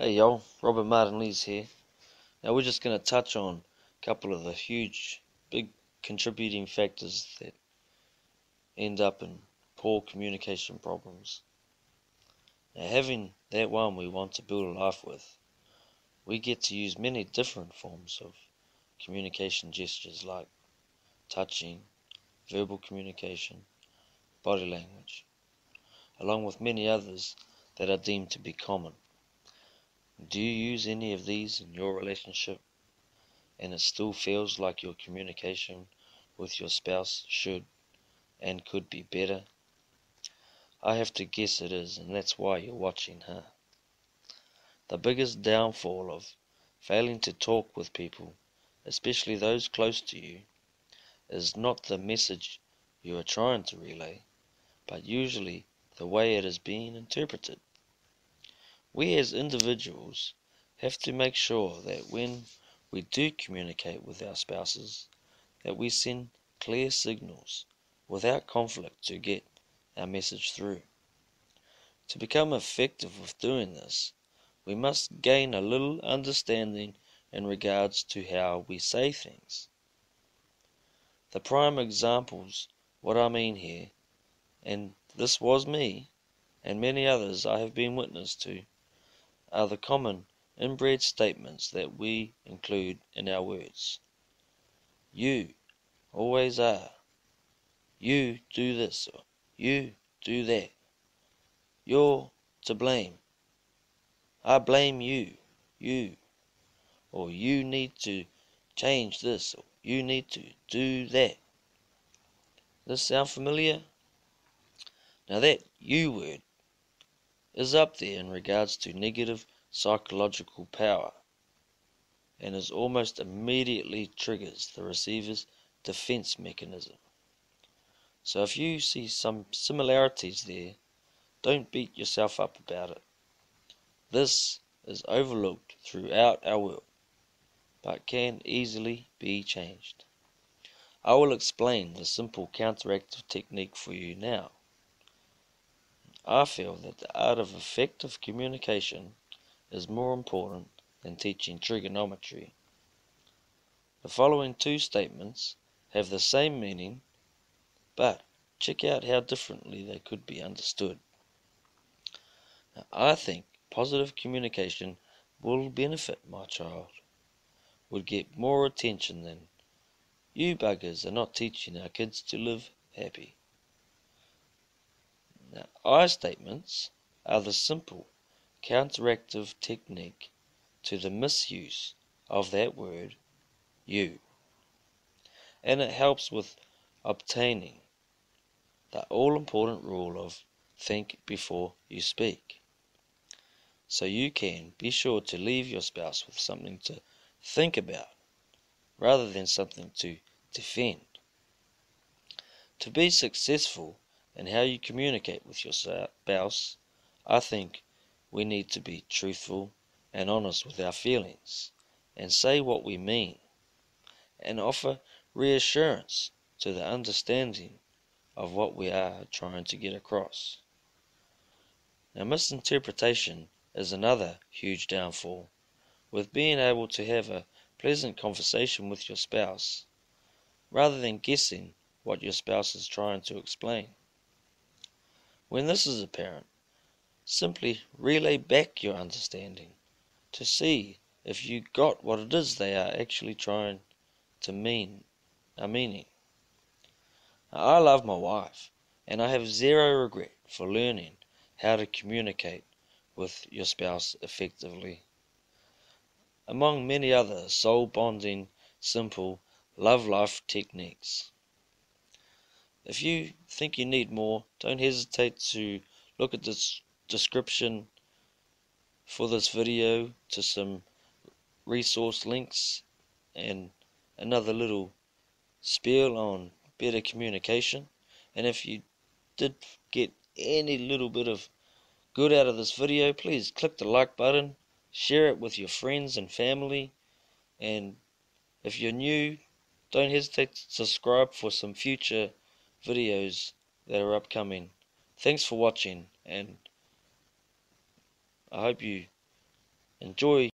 Hey y'all, Robert Martin Lees here. Now we're just going to touch on a couple of the huge, big contributing factors that end up in poor communication problems. Now having that one we want to build a life with, we get to use many different forms of communication gestures like touching, verbal communication, body language, along with many others that are deemed to be common. Do you use any of these in your relationship and it still feels like your communication with your spouse should and could be better? I have to guess it is, and that's why you're watching, her. The biggest downfall of failing to talk with people, especially those close to you, is not the message you are trying to relay, but usually the way it is being interpreted. We as individuals have to make sure that when we do communicate with our spouses, that we send clear signals without conflict to get our message through. To become effective with doing this, we must gain a little understanding in regards to how we say things. The prime examples, what I mean here, and this was me, and many others I have been witness to, are the common inbred statements that we include in our words. You always are. You do this or you do that. You're to blame. I blame you. You. Or you need to change this or you need to do that. This sound familiar? Now that you word is up there in regards to negative psychological power and is almost immediately triggers the receiver's defense mechanism. So if you see some similarities there, don't beat yourself up about it. This is overlooked throughout our world, but can easily be changed. I will explain the simple counteractive technique for you now. I feel that the art of effective communication is more important than teaching trigonometry. The following two statements have the same meaning, but check out how differently they could be understood. Now, I think positive communication will benefit my child, would get more attention than you buggers are not teaching our kids to live happy. Now, I statements are the simple counteractive technique to the misuse of that word, you. And it helps with obtaining the all important rule of think before you speak. So you can be sure to leave your spouse with something to think about rather than something to defend. To be successful and how you communicate with your spouse, I think we need to be truthful and honest with our feelings and say what we mean and offer reassurance to the understanding of what we are trying to get across. Now, misinterpretation is another huge downfall with being able to have a pleasant conversation with your spouse rather than guessing what your spouse is trying to explain. When this is apparent, simply relay back your understanding to see if you got what it is they are actually trying to mean, a meaning. I love my wife, and I have zero regret for learning how to communicate with your spouse effectively. Among many other soul bonding, simple love life techniques. If you think you need more, don't hesitate to look at this description for this video to some resource links and another little spiel on better communication. And if you did get any little bit of good out of this video, please click the like button, share it with your friends and family, and if you're new, don't hesitate to subscribe for some future videos that are upcoming. Thanks for watching and I hope you Enjoy!